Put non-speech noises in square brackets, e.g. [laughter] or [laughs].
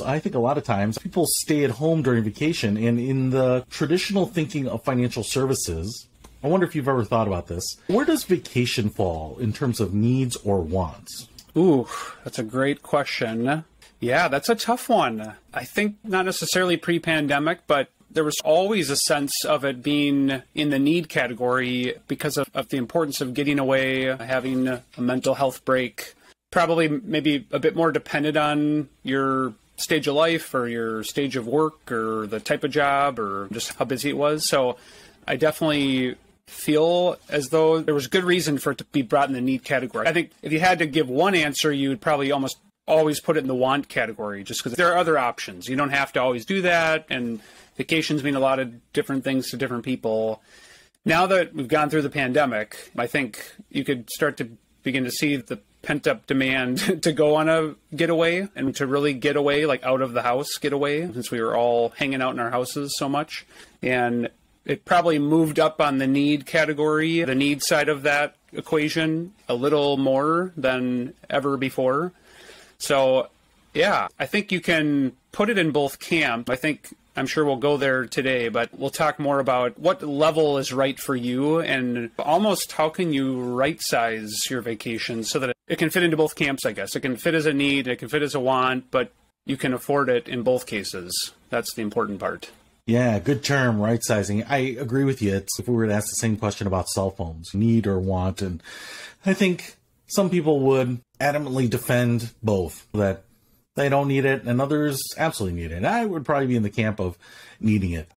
I think a lot of times people stay at home during vacation, and in the traditional thinking of financial services, I wonder if you've ever thought about this. Where does vacation fall in terms of needs or wants? Ooh, that's a great question. Yeah, that's a tough one. I think not necessarily pre pandemic, but there was always a sense of it being in the need category because of, of, the importance of getting away, having a mental health break. Probably maybe a bit more dependent on your stage of life or your stage of work or the type of job or just how busy it was. So I definitely feel as though there was good reason for it to be brought in the need category. I think if you had to give one answer, you would probably almost always put it in the want category just because there are other options. You don't have to always do that. And vacations mean a lot of different things to different people. Now that we've gone through the pandemic, I think you could start to begin to see the pent up demand [laughs] to go on a getaway and to really get away, like out of the house getaway, since we were all hanging out in our houses so much. And it probably moved up on the need category, the need side of that equation, a little more than ever before. So, yeah, I think you can put it in both camps. I think I'm sure we'll go there today, but we'll talk more about what level is right for you and almost how can you right size your vacation so that it can fit into both camps, I guess. It can fit as a need, it can fit as a want, but you can afford it in both cases. That's the important part. Yeah, good term, right sizing. I agree with you. It's if we were to ask the same question about cell phones, need or want, and I think some people would adamantly defend both that they don't need it and others absolutely need it. I would probably be in the camp of needing it.